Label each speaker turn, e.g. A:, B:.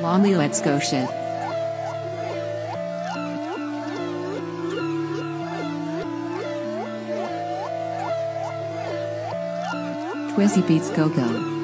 A: Lonely let's go. Twizzy beats go go.